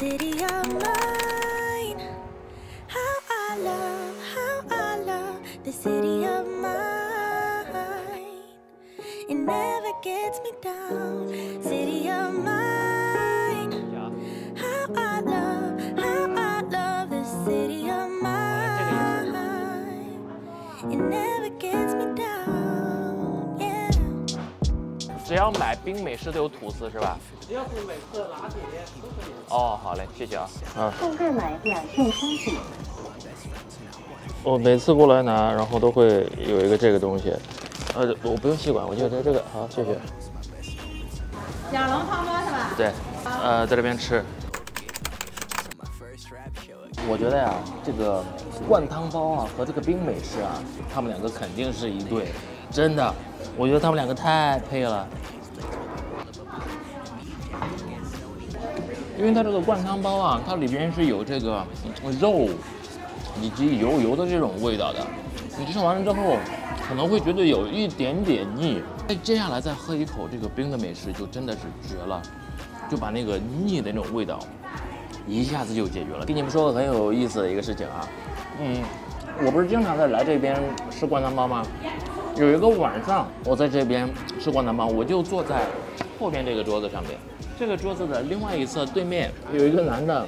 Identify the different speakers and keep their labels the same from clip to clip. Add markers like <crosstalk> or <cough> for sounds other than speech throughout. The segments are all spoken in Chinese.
Speaker 1: city of mine. How I love, how I love the city of mine. It never gets me down, city of mine.
Speaker 2: 要买冰美式都有吐司是吧？
Speaker 3: 要是美式拿铁都可以。
Speaker 2: 哦，好嘞，谢谢啊。嗯，
Speaker 4: 购购买两件商品。
Speaker 2: 我每次过来拿，然后都会有一个这个东西。呃，我不用吸管，我就在这个。好，谢谢。
Speaker 5: 小笼汤包是吧？
Speaker 2: 对，呃，在这边吃。我觉得呀，这个灌汤包啊和这个冰美式啊，他们两个肯定是一对，真的，我觉得他们两个太配了。因为它这个灌汤包啊，它里边是有这个肉以及油油的这种味道的，你吃完了之后可能会觉得有一点点腻，哎，接下来再喝一口这个冰的美式就真的是绝了，就把那个腻的那种味道一下子就解决了。跟你们说个很有意思的一个事情啊，嗯，我不是经常在来这边吃灌汤包吗？有一个晚上我在这边吃灌汤包，我就坐在后边这个桌子上面。这个桌子的另外一侧对面有一个男的，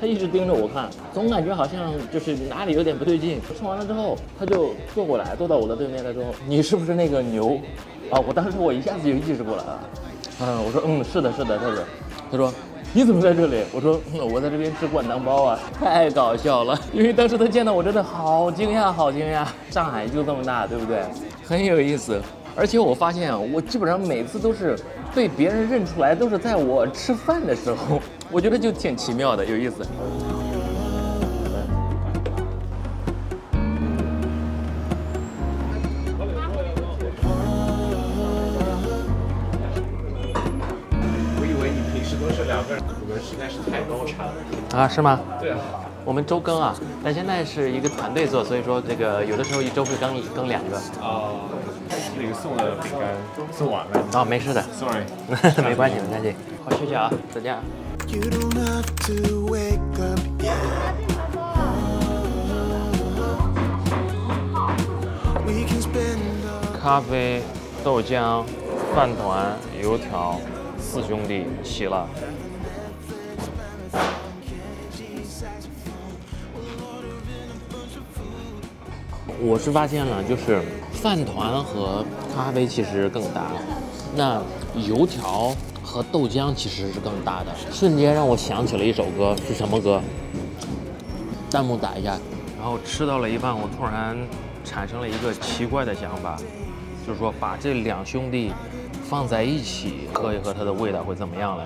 Speaker 2: 他一直盯着我看，总感觉好像就是哪里有点不对劲。吃完了之后，他就坐过来，坐到我的对面，他说：“你是不是那个牛？”啊，我当时我一下子就意识过来了。嗯，我说：“嗯，是的，是的，他说。”他说：“你怎么在这里？”我说：“，我在这边吃灌汤包啊。”太搞笑了，因为当时他见到我真的好惊讶，好惊讶。上海就这么大，对不对？很有意思。而且我发现啊，我基本上每次都是被别人认出来，都是在我吃饭的时候，<laughs> 我觉得就挺奇妙的，有意思。
Speaker 6: 我以为你平时都是两个人，实在是太高产了。
Speaker 2: 啊，是吗？
Speaker 6: 对啊，
Speaker 2: 我们周更啊，但现在是一个团队做，所以说这个有的时候一周会更一更两个。
Speaker 6: 啊，那个送的饼干送晚了
Speaker 2: 啊，没事的
Speaker 6: ，，sorry。<laughs>
Speaker 2: 没关系，没关系。好，谢谢啊，再见啊。
Speaker 1: You don't have to wake up yet. We can spend all
Speaker 2: 咖啡、豆浆、饭团、油条，四兄弟齐了。我是发现了，就是饭团和咖啡其实更搭，那油条和豆浆其实是更搭的。瞬间让我想起了一首歌，是什么歌？弹幕打一下。然后吃到了一半，我突然产生了一个奇怪的想法，就是说把这两兄弟放在一起喝一喝，它的味道会怎么样嘞？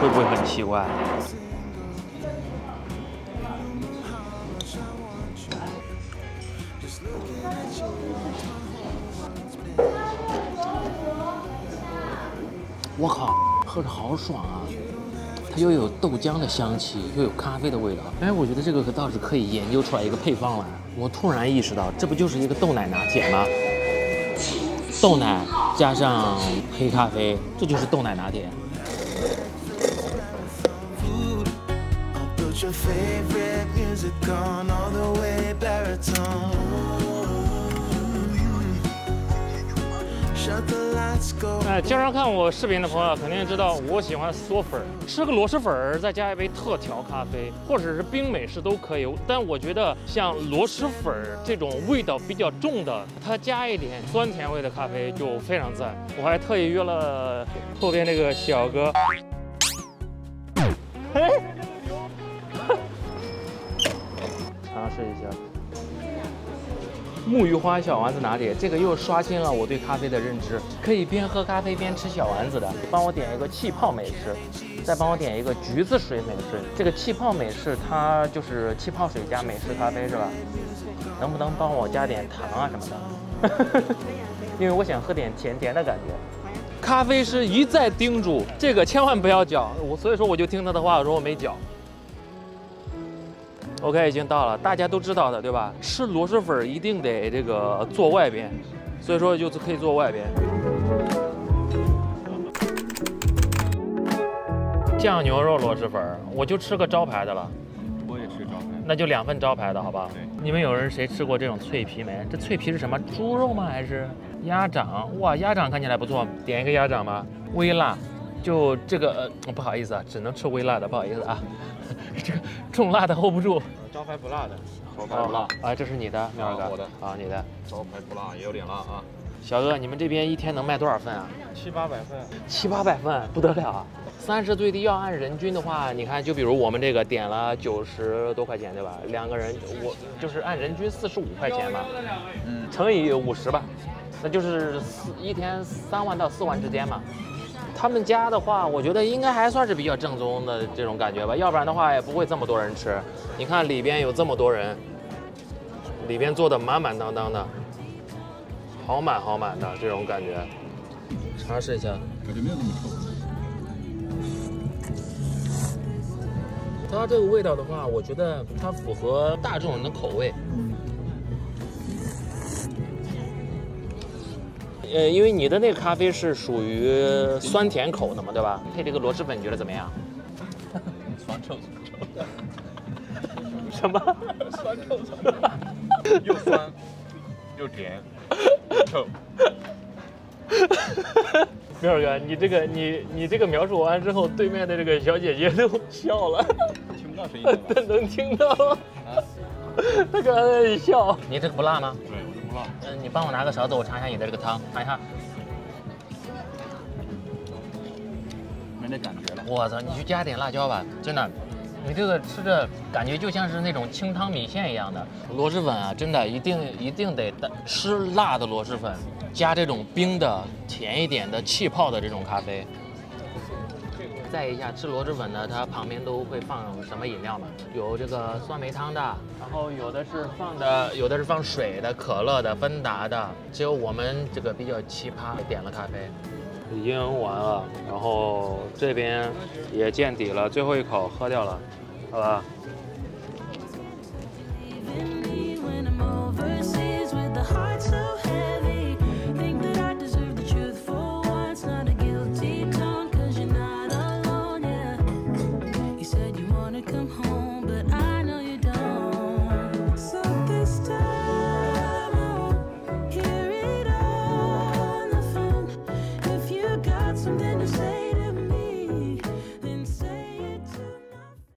Speaker 2: 会不会很奇怪？我靠，喝着好爽啊！它又有豆浆的香气，又有咖啡的味道。哎，我觉得这个可倒是可以研究出来一个配方来。我突然意识到，这不就是一个豆奶拿铁吗？豆奶加上黑咖啡，这就是豆奶拿铁。
Speaker 1: Shut the
Speaker 7: 哎，经常看我视频的朋友肯定知道我喜欢嗦粉儿，吃个螺蛳粉儿，再加一杯特调咖啡，或者是冰美式都可以。但我觉得像螺蛳粉儿这种味道比较重的，它加一点酸甜味的咖啡就非常赞。我还特意约了后边那个小哥，嘿，<laughs> 尝试一下。木鱼花小丸子拿铁，这个又刷新了我对咖啡的认知。可以边喝咖啡边吃小丸子的。帮我点一个气泡美式，再帮我点一个橘子水美式。这个气泡美式它就是气泡水加美式咖啡是吧？能不能帮我加点糖啊什么的？<laughs> 因为我想喝点甜甜的感觉。咖啡师一再叮嘱这个千万不要搅，我所以说我就听他的话，我说我没搅。OK，已经到了，大家都知道的，对吧？吃螺蛳粉一定得这个坐外边，所以说就是可以坐外边。
Speaker 2: 酱牛肉螺蛳粉儿，我就吃个招牌的了，
Speaker 6: 我也吃招牌。
Speaker 2: 那就两份招牌的好吧？
Speaker 6: 对。
Speaker 2: 你们有人谁吃过这种脆皮没？这脆皮是什么？猪肉吗？还是鸭掌？哇，鸭掌看起来不错，点一个鸭掌吧，微辣。就这个呃，不好意思啊，只能吃微辣的，不好意思啊，<laughs> 这个重辣的 hold 不住。
Speaker 6: 招牌不辣的，招牌
Speaker 2: 哦
Speaker 6: 不辣。
Speaker 2: 啊，这是你的，苗儿哥。
Speaker 6: 我的
Speaker 2: 啊，你的。
Speaker 6: 招牌不辣，也有点辣啊。
Speaker 2: 小哥，你们这边一天能卖多少份啊？
Speaker 6: 七八百份。
Speaker 2: 七八百份，不得了啊！三十最低要按人均的话，你看，就比如我们这个点了九十多块钱，对吧？两个人，我就是按人均四十五块钱嘛，
Speaker 6: 嗯，
Speaker 2: 乘以五十吧，那就是四一天三万到四万之间嘛。他们家的话，我觉得应该还算是比较正宗的这种感觉吧，要不然的话也不会这么多人吃。你看里边有这么多人，里边做的满满当当的，好满好满的这种感觉。尝试一下，
Speaker 6: 感觉没有那么臭。
Speaker 2: 它这个味道的话，我觉得它符合大众人的口味。呃，因为你的那个咖啡是属于酸甜口的嘛，对吧？配这个螺蛳粉，你觉得怎么样？
Speaker 6: 酸臭酸臭。
Speaker 2: 什么？
Speaker 6: 酸臭酸臭。又酸又甜又臭。
Speaker 2: 苗儿哥，你这个你你这个描述完之后，对面的这个小姐姐都笑了，
Speaker 6: 听不到声音 <laughs>
Speaker 2: 能听到，她刚才在笑。你这个不辣吗？
Speaker 6: 对，
Speaker 2: 嗯，你帮我拿个勺子，我尝一下你的这个汤，尝一下。
Speaker 6: 没那感觉了。
Speaker 2: 我操，你去加点辣椒吧，真的，你这个吃着感觉就像是那种清汤米线一样的螺蛳粉啊，真的一定一定得吃辣的螺蛳粉，加这种冰的甜一点的气泡的这种咖啡。再一下吃螺蛳粉呢，它旁边都会放什么饮料嘛？有这个酸梅汤的，然后有的是放的，有的是放水的、可乐的、芬达的。只有我们这个比较奇葩，点了咖啡。已经完了，然后这边也见底了，最后一口喝掉了，好吧？